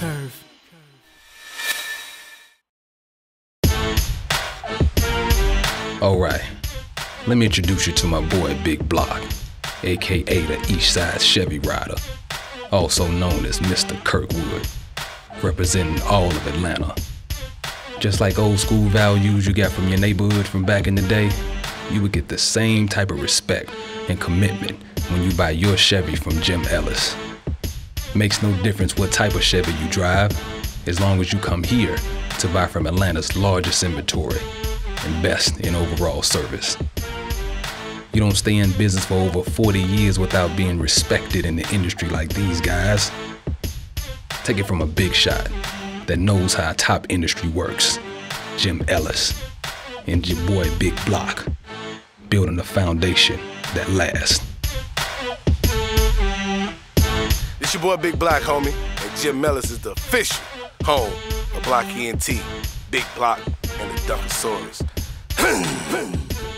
curve. Alright, let me introduce you to my boy Big Block, aka the East Side Chevy Rider, also known as Mr. Kirkwood, representing all of Atlanta. Just like old school values you got from your neighborhood from back in the day, you would get the same type of respect and commitment when you buy your Chevy from Jim Ellis. Makes no difference what type of Chevy you drive, as long as you come here to buy from Atlanta's largest inventory and best in overall service. You don't stay in business for over 40 years without being respected in the industry like these guys. Take it from a big shot that knows how top industry works Jim Ellis and your boy Big Block, building a foundation that lasts. It's your boy Big Block, homie, and Jim Ellis is the official home of Block ENT, Big Block, and the Dunkosaurus.